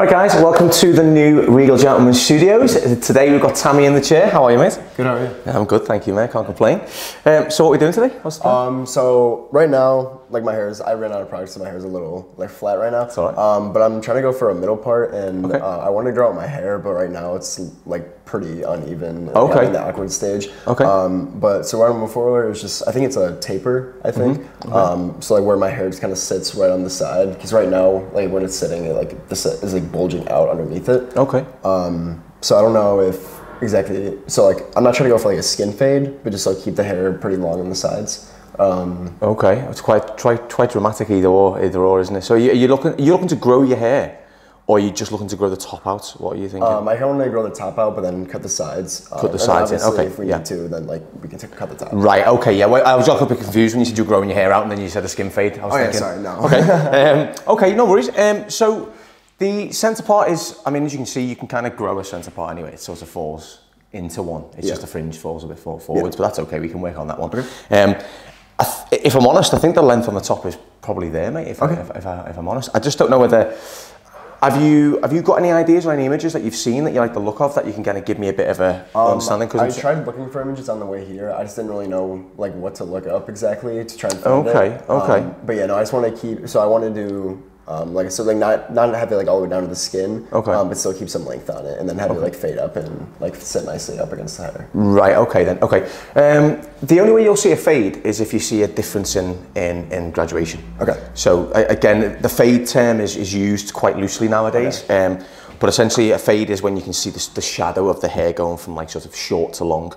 Right, guys, welcome to the new Regal Gentleman Studios. Today we've got Tammy in the chair. How are you, mate? Good, how are you? Yeah, I'm good, thank you, mate. Can't complain. Um, so, what are we doing today? What's the plan? Um, so right now, like my hair is, I ran out of product, so my hair is a little like flat right now. right. Um, but I'm trying to go for a middle part, and Okay. uh, I want to grow out my hair, but right now it's like pretty uneven. Okay. In the awkward stage. Okay. Um, but so what I'm going for is just, I think it's a taper. I think. Mm-hmm. Um, so like where my hair just kind of sits right on the side, because right now, like when it's sitting, it like this is like bulging out underneath it. okay. Um, so I don't know if exactly. So like I'm not trying to go for like a skin fade, but just like keep the hair pretty long on the sides. Um, Okay, it's quite quite quite dramatic either or, either or, isn't it? So, you, are you looking are you looking to grow your hair, or are you just looking to grow the top out? What are you thinking? um, I can only grow the top out, but then cut the sides. Um, the sides in, okay, If we yeah. need to, then like we can t- cut the top. Right. Okay. Yeah. Well, I was a little bit confused when you said you were growing your hair out, and then you said a skin fade. I was Oh, yeah, thinking, sorry, no. Okay. um, okay. No worries. Um, so the centre part is, I mean, as you can see, you can kind of grow a centre part anyway. It sort of falls into one. It's Yeah. just a fringe falls a bit forward forwards, but that's okay. We can work on that one. Um, I th- if I'm honest, I think the length on the top is probably there, mate. If, I, if, if, I, if I'm honest, I just don't know whether. Have you have you got any ideas or any images that you've seen that you like the look of that you can kind of give me a bit of a understanding? Because I Because tried looking for images on the way here. I just didn't really know like what to look up exactly to try and find Okay, it. okay. Um, but yeah, no, I just want to keep. So I want to do um, like so like not not have it like all the way down to the skin. Okay. Um, but still keep some length on it, and then have it like fade up and like sit nicely up against the hair. Right, okay then, okay. Um, the only way you'll see a fade is if you see a difference in, in, in graduation. Okay. So again, the fade term is, is used quite loosely nowadays. Um, but essentially a fade is when you can see the, the shadow of the hair going from like sort of short to long.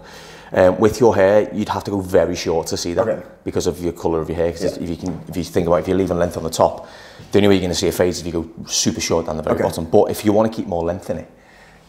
Um, with your hair, you'd have to go very short to see that Okay. because of your colour of your hair. Because Yeah. if you can, if you think about, it, if you're leaving length on the top, the only way you're going to see a fade is if you go super short down the very Okay. bottom. But if you want to keep more length in it,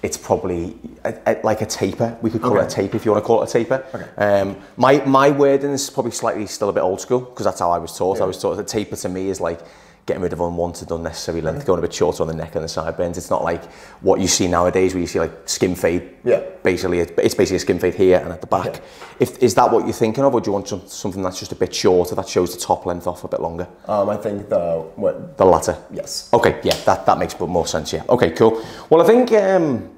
it's probably a, a, like a taper. We could call it a taper if you want to call it a taper. Um, my my wording is probably slightly still a bit old school because that's how I was taught. I was taught that taper to me is like getting rid of unwanted, unnecessary length, going a bit shorter on the neck and the sideburns. It's not like what you see nowadays where you see like skin fade. Yeah. Basically, it's, basically a skin fade here and at the back. Yeah. If is that what you're thinking of, or do you want some, something that's just a bit shorter that shows the top length off a bit longer? Um, I think the what? The latter. Yes. Okay, yeah, that, that makes more sense, yeah. Okay, cool. Well, I think um,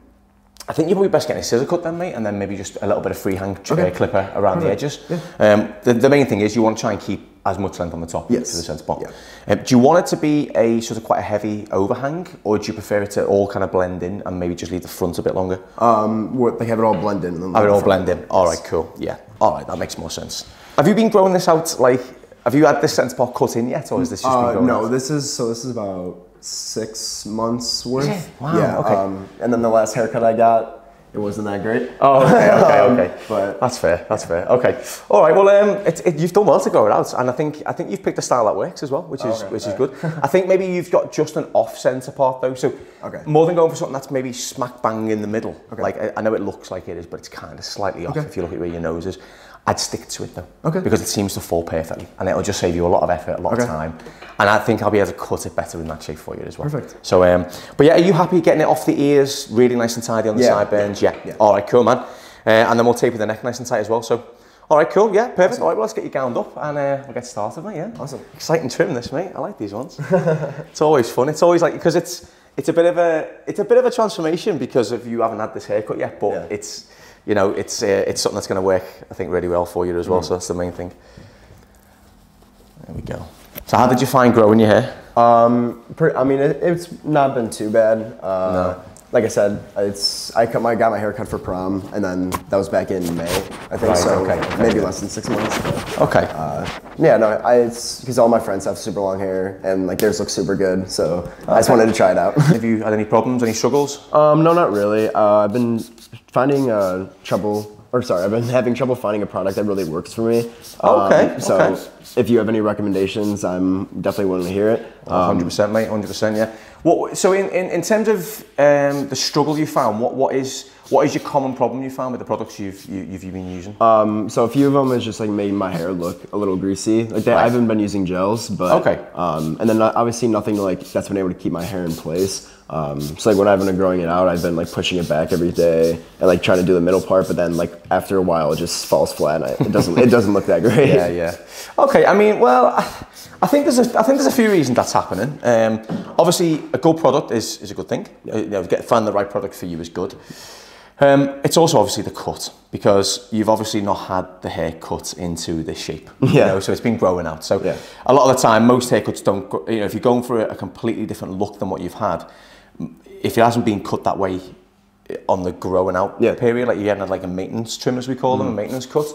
I think you're probably best getting a scissor cut then, mate, and then maybe just a little bit of freehand uh, clipper around the edges. Yeah. Um, the, the main thing is you want to try and keep as much length on the top Yes. to the centre part. Yeah. Um, do you want it to be a sort of quite a heavy overhang, or do you prefer it to all kind of blend in and maybe just leave the front a bit longer? Um, what they have it all blended. And then Have it all blend in. All right, cool. Yeah. All right, that makes more sense. Have you been growing this out like? Have you had this centre part cut in yet, or is this just been Uh, growing no, out? this is so. This is about six months worth. Wow, Yeah. okay. Um, and then the last haircut I got, it wasn't that great. Oh, okay, okay, Um, okay. but- that's fair. That's fair. Okay. All right. Well, um, it, it, you've done well to grow it out, and I think I think you've picked a style that works as well, which is Okay, which is good. I think maybe you've got just an off centre part though, so Okay. more than going for something that's maybe smack bang in the middle. Okay. Like I, I know it looks like it is, but it's kind of slightly off if you look at where your nose is. I'd stick to it though, Okay. because it seems to fall perfectly, and it'll just save you a lot of effort, a lot of time, and I think I'll be able to cut it better in that shape for you as well. Perfect. So, um, but yeah, are you happy getting it off the ears, really nice and tidy on the Yeah. sideburns? Yeah. Yeah. All right, cool, man. Uh, and then we'll taper the neck nice and tight as well. So, all right, cool. Yeah, perfect. All right, well, let's get you gowned up and uh, we'll get started, mate. Yeah. Awesome. Exciting trim, this, mate. I like these ones. it's always fun. It's always like because it's it's a bit of a it's a bit of a transformation because of you haven't had this haircut yet, but Yeah. it's you know it's uh, it's something that's going to work I think really well for you as Mm. well. So that's the main thing. There we go. So how did you find growing your hair? Um, I mean, it, it's not been too bad. Uh, No. Like I said, it's I cut my got my hair cut for prom, and then that was back in May. I think Right, so. okay, okay. Maybe less than six months. But, Okay. uh, yeah, no, I, it's because all my friends have super long hair, and like theirs looks super good. So I just wanted to try it out. have you had any problems, any struggles? Um, no, not really. Uh, I've been finding uh, trouble, or sorry, I've been having trouble finding a product that really works for me. Um, Okay, So okay. if you have any recommendations, I'm definitely willing to hear it. Um, Hundred percent, mate. Hundred percent, yeah. What? So, in, in, in terms of um, the struggle you found, what, what is what is your common problem you found with the products you've you, you've been using? um, so a few of them is just like made my hair look a little greasy. Like they, I haven't been using gels, but Okay. Um, and then obviously nothing like that's been able to keep my hair in place. Um, so like when I've been growing it out, I've been like pushing it back every day and like trying to do the middle part, but then like after a while it just falls flat. And I, it doesn't it doesn't look that great. yeah, yeah. Okay, I mean, well, I, I think there's a, I think there's a few reasons that's happening. Um, obviously, a good product is, is a good thing. Uh, You know, get find the right product for you is good. Um, it's also obviously the cut because you've obviously not had the hair cut into this shape. You Yeah. know, so it's been growing out. So Yeah. a lot of the time, most haircuts don't. You know, if you're going for a, completely different look than what you've had, if it hasn't been cut that way eh, on the growing out Yeah. Mm. period, like you had like a maintenance trim as we call them, a maintenance cut,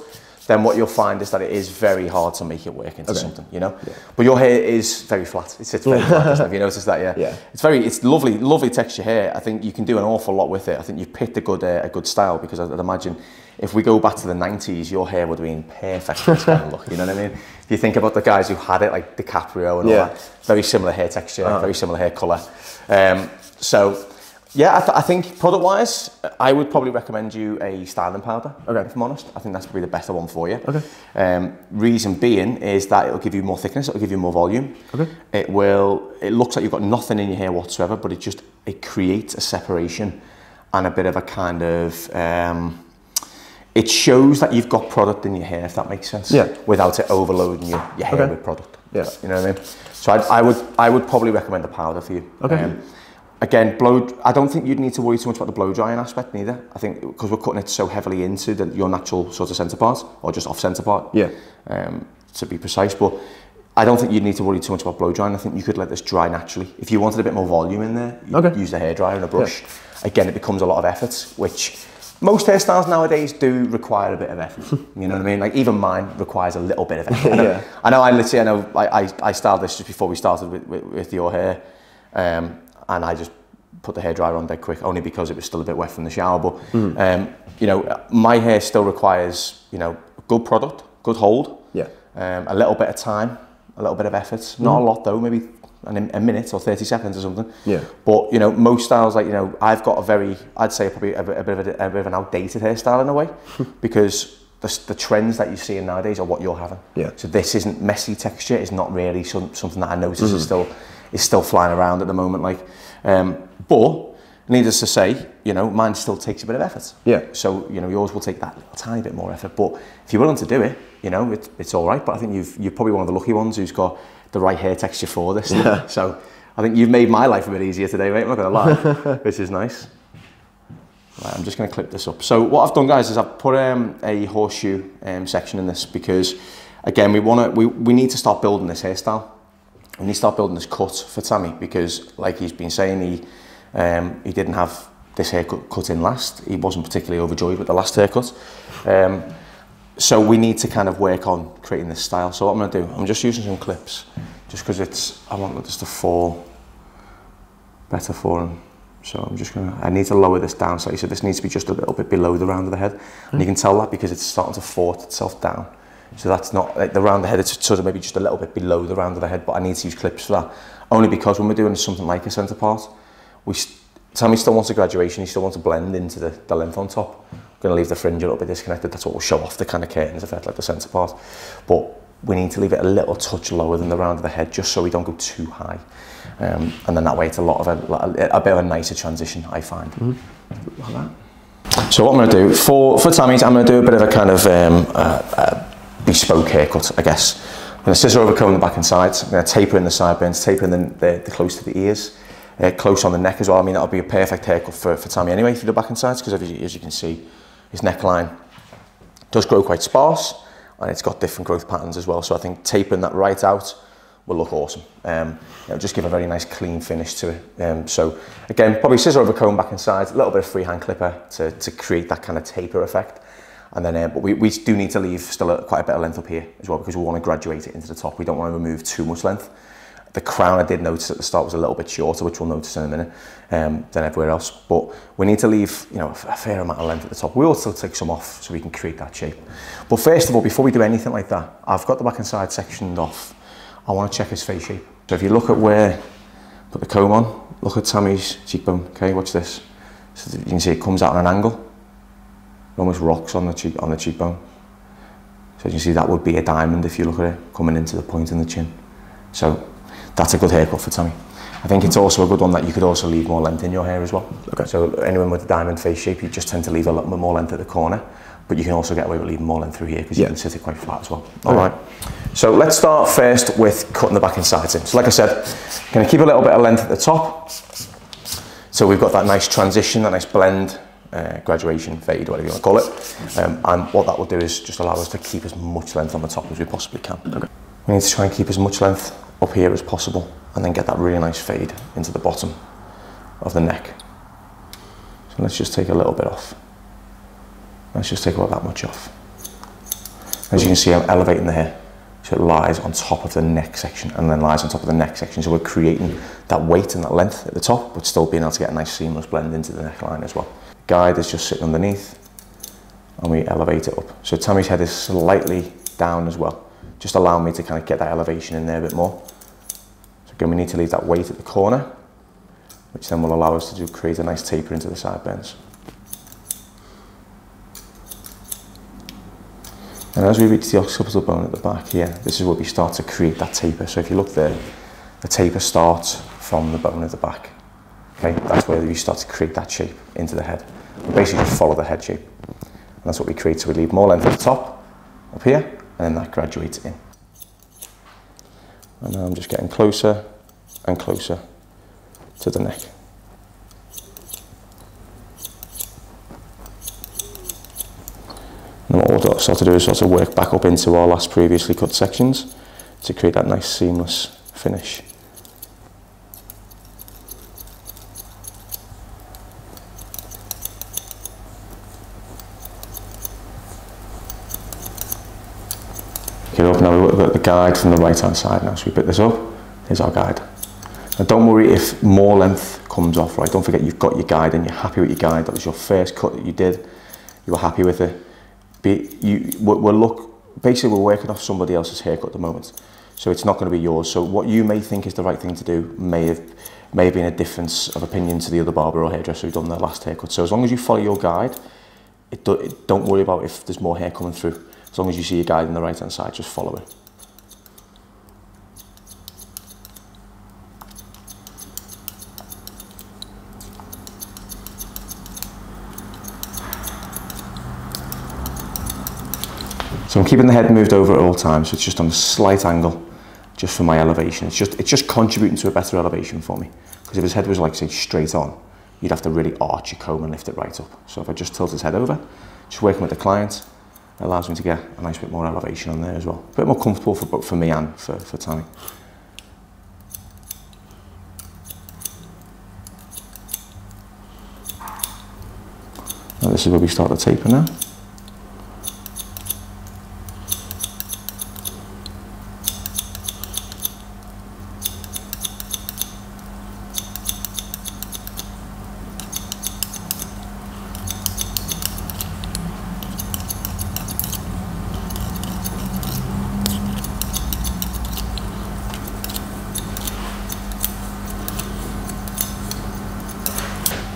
then what you'll find is that it is very hard to make it work into Okay. something, you know. But your hair is very flat. It sits very flat. Have you noticed that? Yeah. Yeah. It's very, it's lovely, lovely texture hair. I think you can do an awful lot with it. I think you've picked a good, uh, a good style because I'd imagine if we go back to the 90s, your hair would have been perfect for this kind of look. You know what I mean? If you think about the guys who had it, like DiCaprio and all Yeah. that, very similar hair texture, very similar hair colour. Um, so, yeah, I, th- I think product-wise, I would probably recommend you a styling powder. Okay. If I'm honest, I think that's probably the better one for you. Okay. Um, reason being is that it'll give you more thickness, it'll give you more volume. Okay. It will. It looks like you've got nothing in your hair whatsoever, but it just it creates a separation and a bit of a kind of. Um, it shows that you've got product in your hair, if that makes sense. Yeah. Without it overloading your, your hair Okay. with product. Yeah. You know what I mean? So I, I would I would probably recommend the powder for you. Um, Okay. Again, blow. I don't think you'd need to worry too much about the blow drying aspect neither. I think because we're cutting it so heavily into the, your natural sort of centre part or just off centre part. Yeah. Um, to be precise, but I don't think you'd need to worry too much about blow drying. I think you could let this dry naturally. If you wanted a bit more volume in there, you Okay. use the hairdryer and a brush. Again, it becomes a lot of effort, which most hairstyles nowadays do require a bit of effort. you know what I mean? Like even mine requires a little bit of effort. I know, Yeah. I know I literally, I know I, I, I styled this just before we started with, with, with your hair. Um, and I just put the hairdryer on dead quick, only because it was still a bit wet from the shower. But, um, you know, my hair still requires, you know, good product, good hold, Yeah. um, a little bit of time, a little bit of effort. Not a lot though, maybe an, a minute or 30 seconds or something. Yeah. But, you know, most styles, like, you know, I've got a very, I'd say probably a, bit- a, bit, of a, a bit of an outdated hairstyle in a way because the, the trends that you're seeing nowadays are what you're having. Yeah. So this isn't messy texture. It's not really some, something that I notice is still is still flying around at the moment. Like, um, but needless to say, you know, mine still takes a bit of effort. Yeah. So you know, yours will take that little tiny bit more effort. But if you're willing to do it, you know, it's it's all right. But I think you've you're probably one of the lucky ones who's got the right hair texture for this. Yeah. So I think you've made my life a bit easier today, mate. I'm not gonna lie, which is nice. Right, I'm just going to clip this up. So what I've done, guys, is I've put um, a horseshoe um, section in this because, again, we want to we, we need to start building this hairstyle. We need to start building this cut for Tammy because, like he's been saying, he um, he didn't have this haircut cut in last. He wasn't particularly overjoyed with the last haircut. Um, so we need to kind of work on creating this style. So what I'm going to do, I'm just using some clips, just because it's I want this to fall better for him. So I'm just gonna, I need to lower this down slightly. So this needs to be just a little bit below the round of the head. And you can tell that because it's starting to fort itself down. So that's not, like the round of the head, it's sort of maybe just a little bit below the round of the head, but I need to use clips for that. Only because when we're doing something like a centre part, we, Tammy still wants a graduation, he still wants to blend into the, the length on top. I'm gonna leave the fringe a little bit disconnected, that's what will show off the kind of curtains effect, like the centre part. But we need to leave it a little touch lower than the round of the head, just so we don't go too high. Um, and then that way it's a lot of a, a, bit of a nicer transition, I find. Like that. So what I'm going to do, for, for Tammy's, I'm going to do a bit of a kind of um, uh, uh, bespoke haircut, I guess. I'm going to scissor over comb the back and sides. I'm going to taper in the sideburns, taper in the, the, the close to the ears, uh, close on the neck as well. I mean, that'll be a perfect haircut for, for anyway, through the back and sides, because as, you- as you can see, his neckline does grow quite sparse and it's got different growth patterns as well. So I think tapering that right out will look awesome. Um, it'll just give a very nice clean finish to it. Um, so again, probably scissor over comb back and sides, a little bit of freehand clipper to, to create that kind of taper effect. And then, uh, but we, we do need to leave still a, quite a bit of length up here as well because we want to graduate it into the top. We don't want to remove too much length. The crown I did notice at the start was a little bit shorter, which we'll notice in a minute, um, than everywhere else. But we need to leave, you know, a fair amount of length at the top. We also take some off so we can create that shape. But first of all, before we do anything like that, I've got the back and side sectioned off. I want to check his face shape. So if you look at where, put the comb on, look at Tammy's cheekbone. Okay, watch this. So you can see it comes out at an angle. Almost rocks on the cheek on the cheekbone. So you can see that would be a diamond if you look at it coming into the point in the chin. So that's a good haircut for Tammy. I think it's also a good one that you could also leave more length in your hair as well. Okay. So anyone with a diamond face shape, you just tend to leave a little bit more length at the corner. but you can also get away with leaving more length through here because Yeah. you can sit it quite flat as well. All right. So let's start first with cutting the back and sides in. So like I said, going to keep a little bit of length at the top. So we've got that nice transition, that nice blend, uh, graduation, fade, whatever you want to call it. Um, and what that will do is just allow us to keep as much length on the top as we possibly can. Okay. We need to try and keep as much length up here as possible and then get that really nice fade into the bottom of the neck. So let's just take a little bit off. Let's just take about that much off. As you can see, I'm elevating the hair. So it lies on top of the neck section and then lies on top of the neck section. So we're creating that weight and that length at the top, but still being able to get a nice seamless blend into the neckline as well. Guide is just sitting underneath and we elevate it up. So Tammy's head is slightly down as well. Just allow me to kind of get that elevation in there a bit more. So again, we need to leave that weight at the corner, which then will allow us to do, create a nice taper into the sideburns. And as we reach the occipital bone at the back here, this is where we start to create that taper. So if you look there, the taper starts from the bone of the back. Okay, that's where we start to create that shape into the head. Basically just follow the head shape. And that's what we create. So we leave more length at the top, up here, and then that graduates in. And now I'm just getting closer and closer to the neck. And what we'll start to do is sort of work back up into our last previously cut sections to create that nice seamless finish. Okay, up now we've the guide from the right hand side now. So we pick this up, here's our guide. Now don't worry if more length comes off, right? Don't forget you've got your guide and you're happy with your guide. That was your first cut that you did. You were happy with it. Be, you, we're, we're look, basically we're working off somebody else's haircut at the moment. So it's not going to be yours. So what you may think is the right thing to do may have, may have been a difference of opinion to the other barber or hairdresser who done their last haircut. So as long as you follow your guide, it, do, it, don't worry about if there's more hair coming through. As long as you see your guide on the right hand side, just follow it. So I'm keeping the head moved over at all times, so it's just on a slight angle, just for my elevation. It's just, it's just contributing to a better elevation for me. Because if his head was like, say, straight on, you'd have to really arch your comb and lift it right up. So if I just tilt his head over, just working with the client, it allows me to get a nice bit more elevation on there as well. A bit more comfortable for for me and for, for Tammy. And this is where we start the taper now.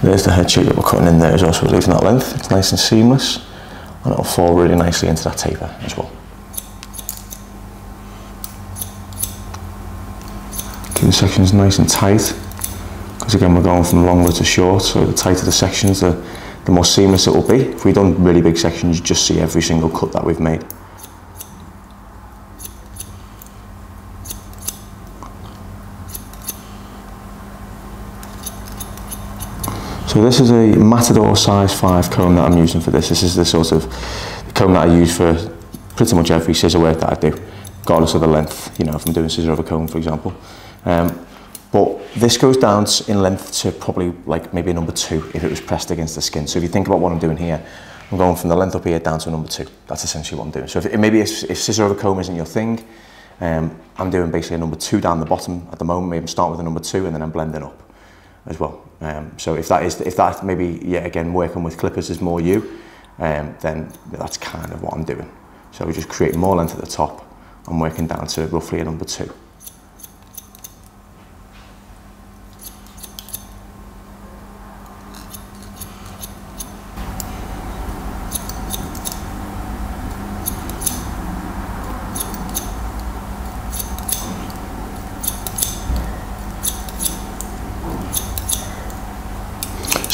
There's the head shape that we're cutting in there as well, so we're leaving that length. It's nice and seamless, and it'll fall really nicely into that taper as well. Keep the sections nice and tight, because again we're going from longer to short, so the tighter the sections, the, the more seamless it will be. If we've done really big sections, you just see every single cut that we've made. This is a Matador size 5 comb that I'm using for this. This is the sort of comb that I use for pretty much every scissor work that I do, regardless of the length, you know, if I'm doing scissor over comb, for example. Um, but this goes down in length to probably like maybe a number two if it was pressed against the skin. So if you think about what I'm doing here, I'm going from the length up here down to number two. That's essentially what I'm doing. So if, maybe if, if scissor over comb isn't your thing, um, I'm doing basically a number two down the bottom at the moment. Maybe I'm starting with a number two and then I'm blending up as well. Um, so if that is, if that maybe, yeah, again, working with clippers is more you, um, then that's kind of what I'm doing. So we just create more length at the top and working down to roughly a number two.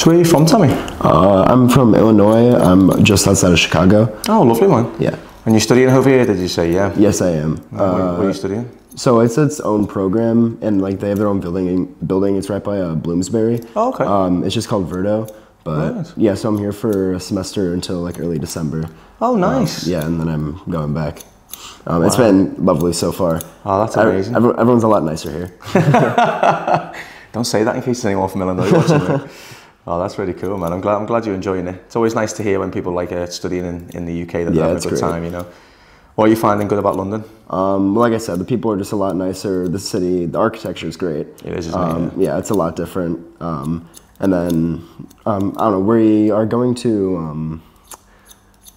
So where are you from, Tommy? Uh, I'm from Illinois. I'm just outside of Chicago. Oh, lovely man. Yeah. And you're studying over here, did you say? Yeah. Yes, I am. what, Uh, what are you studying? so it's its own program, and like they have their own building. Building. It's right by uh, Bloomsbury. Oh, okay. Um, it's just called Verdo. But Right. yeah, so I'm here for a semester until like early December. Oh, nice. Yeah, and then I'm going back. Um, It's been lovely so far. Oh, that's amazing. every- everyone's a lot nicer here. Don't say that in case anyone from Illinois watching. Oh, that's really cool, man. I'm glad. I'm glad you're enjoying it. It's always nice to hear when people like uh, studying in, in the UK that they're Yeah, having a good great. time. You know, what are you finding good about London? Um, like I said, the people are just a lot nicer. The city, the architecture is great. It is, isn't it? um, yeah. it's a lot different. Um, and then um, I don't know. We are going to. Um,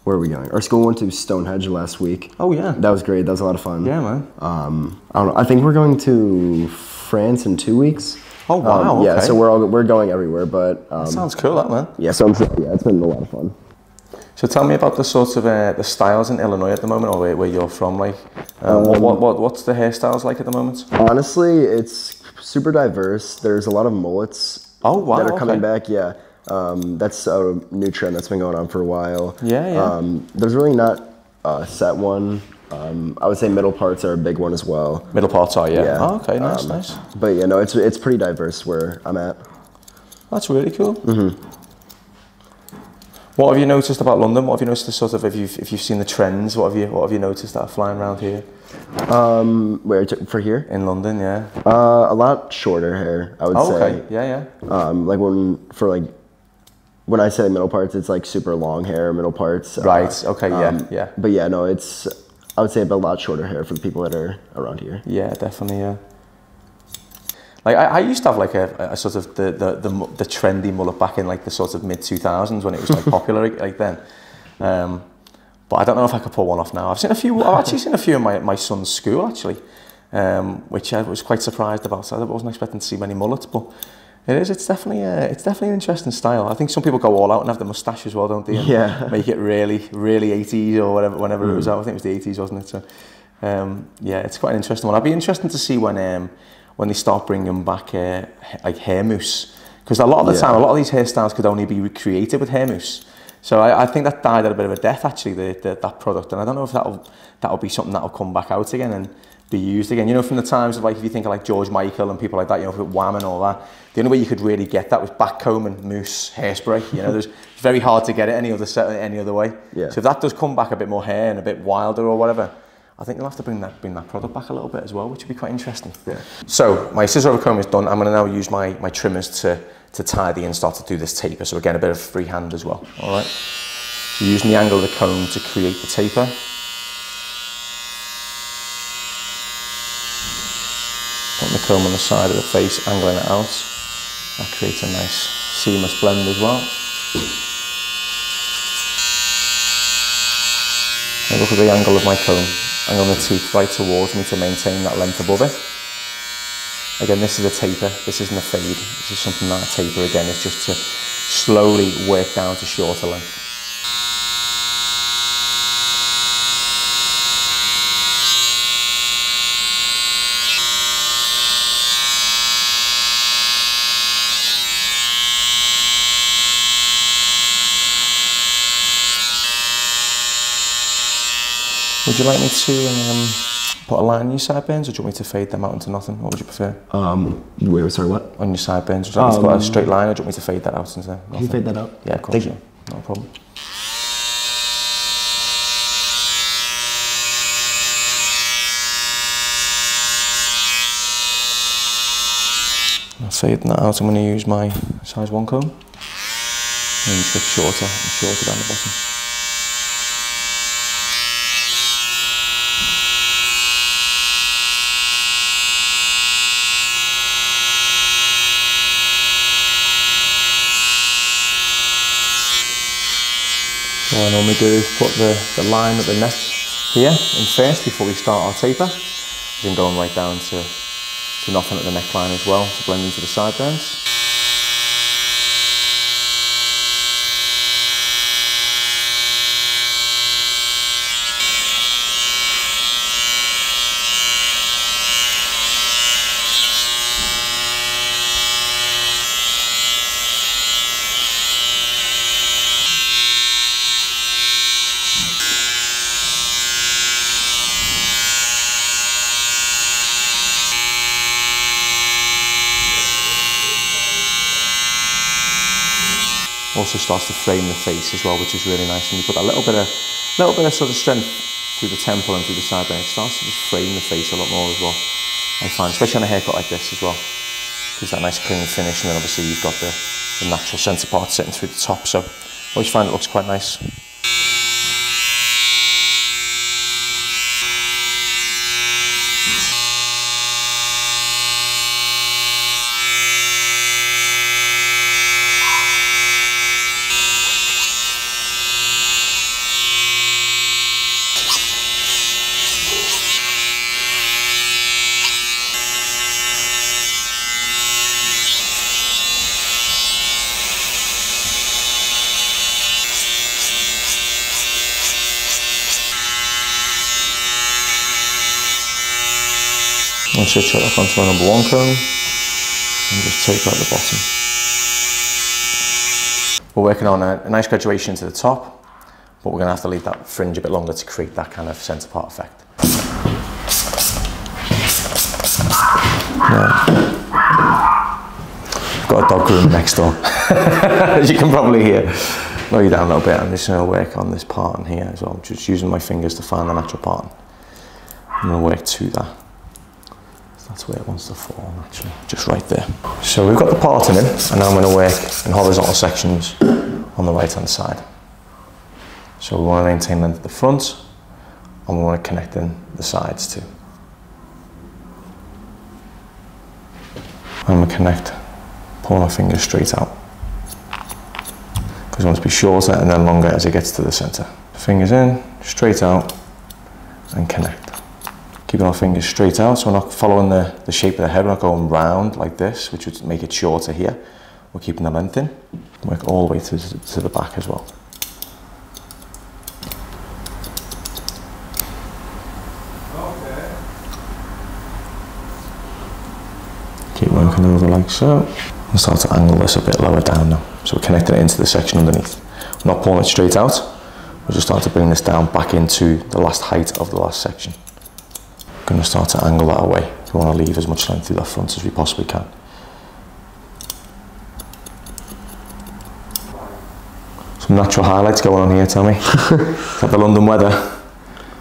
where are we going? Our school went to Stonehenge last week. Oh yeah, That was great. That was a lot of fun. yeah, man. Um, I don't know. I think we're going to France in two weeks. Oh, wow, Um, yeah. okay. So we're all we're going everywhere, but um, Sounds cool, that man. yeah. So I'm, yeah, it's been a lot of fun. So tell me about the sort of uh, the styles in Illinois at the moment, or where, where you're from. Like, uh, what, what, what what's the hairstyles like at the moment? Honestly, it's super diverse. There's a lot of mullets Oh, wow, that are coming okay. back. Yeah, um, that's a new trend that's been going on for a while. Yeah, yeah. Um, there's really not a set one. Um, I would say middle parts are a big one as well. Middle parts are, yeah. Yeah. Oh, okay, nice, Um, nice. But yeah, no, it's it's pretty diverse where I'm at. That's really cool. Mm-hmm. What have you noticed about London? What have you noticed? The sort of if you've if you've seen the trends, what have you what have you noticed that are flying around here Um, where to, for here? in London? Yeah. Uh, a lot shorter hair. I would Oh, say. okay. Yeah, yeah. Um, like when for like when I say middle parts, it's like super long hair. Middle parts. uh, Right, okay, yeah, yeah. But yeah, no, it's I would say a lot shorter hair for the people that are around here. Yeah, definitely. Yeah. Like I, I used to have like a, a sort of the, the the the trendy mullet back in like the sort of mid two thousands when it was like popular like then. Um, but I don't know if I could pull one off now. I've seen a few. I've actually seen a few in my, my son's school actually, um, which I was quite surprised about. So I wasn't expecting to see many mullets, but it is. It's definitely a, it's definitely an interesting style. I think some people go all out and have the moustache as well, don't they? And Yeah. Make it really really eighties or whatever whenever it was out. I think it was the eighties, wasn't it? So um, yeah, it's quite an interesting one. I'd be interested to see when um, when they start bringing back uh, like hair mousse because a lot of the Yeah. time a lot of these hairstyles could only be recreated with hair mousse. So I, I think that died at a bit of a death actually the, the that product, and I don't know if that'll that'll be something that'll come back out again and be used again. You know, from the times of like if you think of like George Michael and people like that, you know, with Wham and all that. The only way you could really get that was backcomb and mousse hairspray. You know, there's it's very hard to get it any other set any other way. Yeah. So if that does come back a bit more hair and a bit wilder or whatever, I think they'll have to bring that bring that product back a little bit as well, which would be quite interesting. Yeah. So my scissor over comb is done. I'm going to now use my my trimmers to to tidy and start to do this taper. So again, a bit of freehand as well. All right. So using the angle of the comb to create the taper. Putting the comb on the side of the face, angling it out. That creates a nice seamless blend as well. And look at the angle of my comb, angling the teeth right towards me to maintain that length above it. Again, this is a taper, this isn't a fade. This is something that a taper again is just to slowly work down to shorter length. Would you like me to um, put a line on your sideburns or do you want me to fade them out into nothing? What would you prefer? Um, wait, sorry, what? On your sideburns, would you like me to put a Um, straight line or do you want me to fade that out into nothing? Can you fade that out? Yeah, of course. Thank you. No problem. I'll fade that out. I'm going to use my size 1 comb. And just shorter and shorter down the bottom. So what I normally do is put the, the line at the neck here in first before we start our taper. Then going right down to, to nothing at the neckline as well to blend into the sideburns. Also starts to frame the face as well, which is really nice. And you put a little bit of, little bit of sort of strength through the temple and through the side there. It starts to just frame the face a lot more as well. I find, especially on a haircut like this as well. Gives that nice clean finish, and then obviously you've got the, the natural centre part sitting through the top. So I always find it looks quite nice. I'll switch that onto my number one comb and just take out the bottom. We're working on a, a nice graduation to the top, but we're going to have to leave that fringe a bit longer to create that kind of centre part effect. Yeah. Got a dog room next door, as you can probably hear. Lower you down a little bit. I'm just to work on this part pattern here as well. just using my fingers to find the natural pattern. I'm to work to that. That's where it wants to form actually, just right there. So we've got the parting in, and now I'm going to work in horizontal sections on the right hand side. So we want to maintain length at the front, and we want to connect in the sides too. I'm going to connect, pull my fingers straight out. Because it wants to be shorter and then longer as it gets to the centre. Fingers in, straight out, and connect keeping our fingers straight out so we're not following the, the shape of the head, we're not going round like this, which would make it shorter here. We're keeping the length in. Work all the way to, to the back as well. Okay. Keep working over like so. And start to angle this a bit lower down now. So we're connecting it into the section underneath. We're not pulling it straight out. We're just starting to bring this down back into the last height of the last section going to start to angle that away. We want to leave as much length through that front as we possibly can. Some natural highlights going on here, me. Is that the London weather?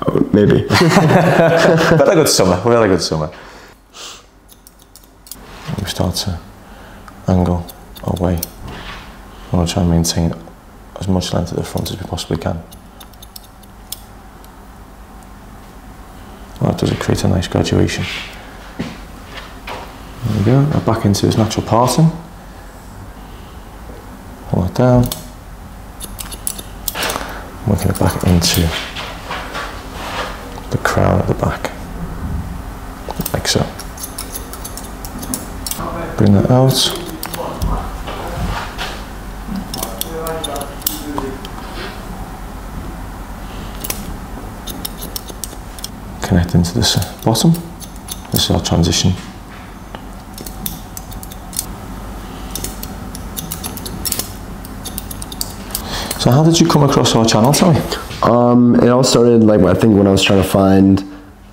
Oh, maybe. but a good summer, really good summer. We start to angle away. We want to try and maintain as much length at the front as we possibly can. That does create a nice graduation. There we go, now back into his natural parting. Pull it down. Working it back into the crown at the back. Like so. Bring that out. Connect into this bottom. This is our transition. So how did you come across our channel, Tommy? Um, it all started like I think when I was trying to find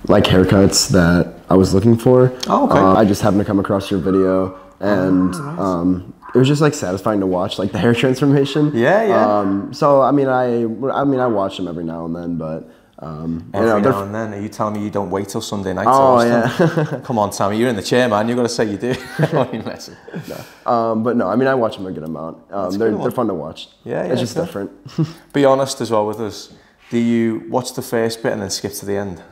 like haircuts that I was looking for. Oh, okay. Uh, I just happened to come across your video and oh, nice. um, it was just like satisfying to watch like the hair transformation. Yeah, yeah. Um, so I mean, I I mean, I watch them every now and then, but um, Every you know, now and then, are you telling me you don't wait till Sunday night oh, yeah. Come on, Tommy, you're in the chair, man. You've got to say you do. no. Um, but no, I mean, I watch them a good amount. Um, they're, they're fun to watch. Yeah, yeah. It's just different. Be honest as well with us. Do you watch the first bit and then skip to the end?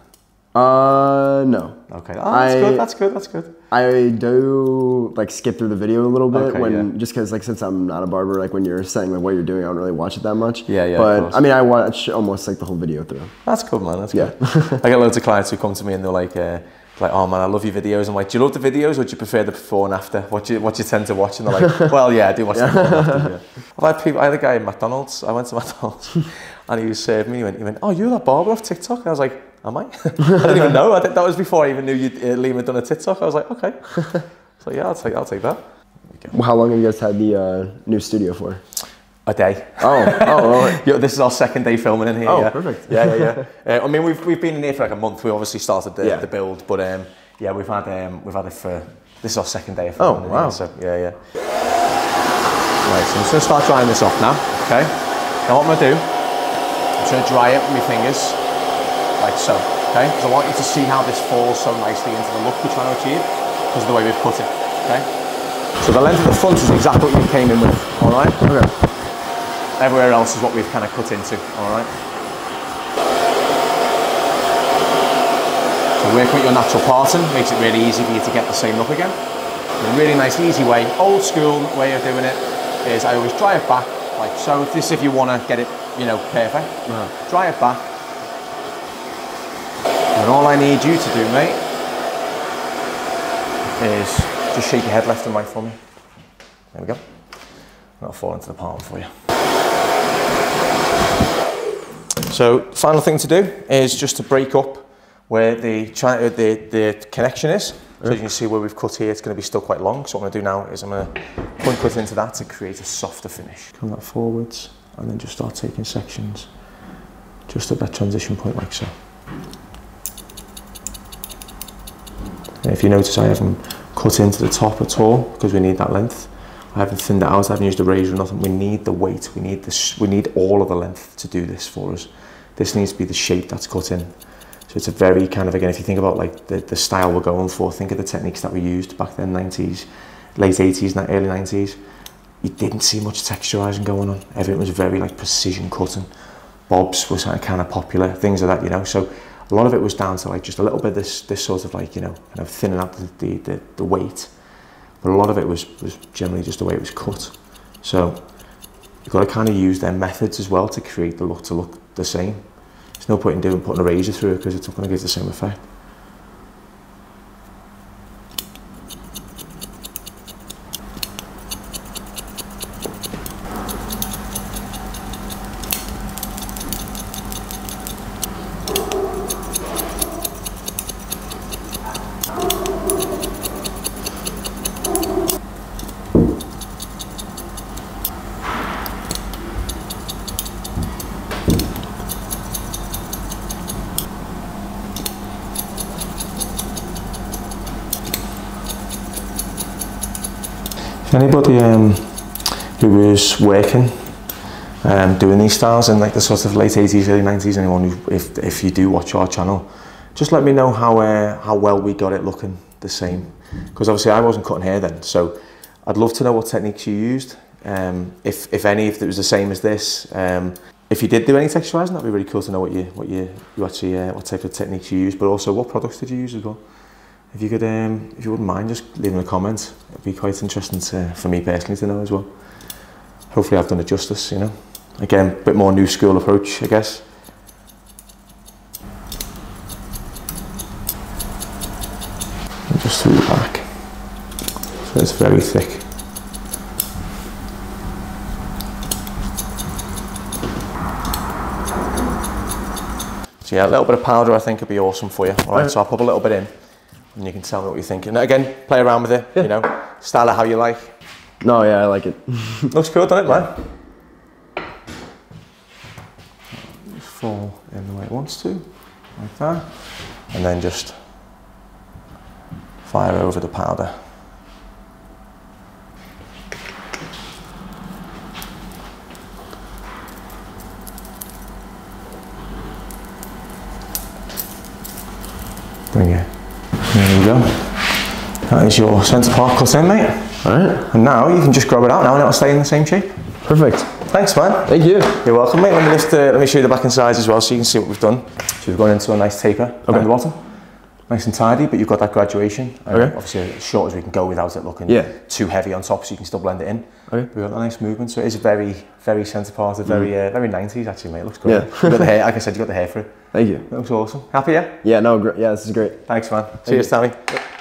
Uh, no. Okay. Oh, that's I, good. That's good. That's good. I do like skip through the video a little bit okay, when yeah. just because like since I'm not a barber, like when you're saying like what you're doing, I don't really watch it that much. Yeah, yeah. But I mean, I watch almost like the whole video through. That's cool, man. That's good. Yeah. I get loads of clients who come to me and they're like. Uh, like, oh man, I love your videos. I'm like, do you love the videos or do you prefer the before and after? What do you, what do you tend to watch? And they're like, well, yeah, I do watch yeah. the before and after. Yeah. I've had people, I had a guy in McDonald's. I went to McDonald's and he was serving me. He went, he went, oh, you're that barber off TikTok? And I was like, am I? I didn't even know. I think that was before I even knew you uh, Liam had done a TikTok. I was like, okay. So yeah, I'll take, I'll take that. Well, how long have you guys had the uh, new studio for? A day. Oh, oh, right. yeah, this is our second day filming in here. Oh, yeah. perfect. Yeah, yeah, yeah. uh, I mean, we've, we've been in here for like a month. We obviously started the, yeah. the build, but um, yeah, we've had um, we've had it for this is our second day of filming. Oh, wow. Here, so yeah, yeah. Right, so I'm just going to start drying this off now, okay? Now what I'm going to do, I'm just going to dry it with my fingers, like so, okay? Because I want you to see how this falls so nicely into the look we're trying to achieve, because of the way we've cut it, okay? So the length of the front is exactly what you came in with, all right? Okay. Everywhere else is what we've kind of cut into, all right? So working with your natural parting makes it really easy for you to get the same look again. A really nice, easy way, old school way of doing it is I always dry it back, like so. If this, if you want to get it, you know, perfect, uh-huh. dry it back. And all I need you to do, mate, is just shake your head left and right for me. There we go. That'll fall into the palm for you. So final thing to do is just to break up where the, uh, the, the connection is. So you can see where we've cut here, it's going to be still quite long. So what I'm going to do now is I'm going to point cut into that to create a softer finish. Come that forwards and then just start taking sections just at that transition point like so. And if you notice I haven't cut into the top at all because we need that length. I haven't thinned it out, I haven't used a razor or nothing. We need the weight, we need this, we need all of the length to do this for us. This needs to be the shape that's cut in. So it's a very kind of, again, if you think about like the, the style we're going for, think of the techniques that we used back then, 90s, late 80s, early 90s. You didn't see much texturizing going on. Everything was very like precision cutting. Bobs was kind of popular, things like that, you know. So a lot of it was down to like just a little bit this this sort of like you know kind of thinning out the the, the, the weight. But a lot of it was was generally just the way it was cut. So you've got to kind of use their methods as well to create the look to look the same. There's no point in doing putting a razor through it because it's not going to give the same effect. Anybody um, who was working um, doing these styles in like the sort of late 80s, early 90s, anyone who, if, if you do watch our channel, just let me know how, uh, how well we got it looking the same. Because obviously I wasn't cutting hair then, so I'd love to know what techniques you used. Um, if, if any, if it was the same as this. Um, if you did do any texturizing, that'd be really cool to know what you, what you, you actually, uh, what type of techniques you used, but also what products did you use as well. If you could, um, if you wouldn't mind, just leaving a comment. It'd be quite interesting to, for me personally to know as well. Hopefully I've done it justice, you know. Again, a bit more new school approach, I guess. And just through the back. So it's very thick. So yeah, a little bit of powder I think would be awesome for you. All right, so I'll put a little bit in and you can tell me what you're thinking. Now again, play around with it, yeah. you know, style it how you like. No, yeah, I like it. Looks cool, doesn't it, man? Fall in the way it wants to, like that. And then just fire over the powder. Bring it. There you go. That is your centre part cut in, mate. Alright. And now you can just grab it out now and it'll stay in the same shape. Perfect. Thanks, man. Thank you. You're welcome, mate. Let me lift. Uh, let me show you the back and sides as well, so you can see what we've done. So we've gone into a nice taper okay. down the bottom, nice and tidy, but you've got that graduation. Okay. Obviously, as short as we can go without it looking yeah. too heavy on top, so you can still blend it in. Okay. We've got a nice movement, so it is very, very centre part, parted, very, mm. uh, very 90s actually, mate. It looks good. Yeah. you got the hair, like I said, you got the hair for it. Thank you. That looks awesome. Happy, yeah? Yeah. No. Yeah. This is great. Thanks, man. Thank Cheers, you. Tammy.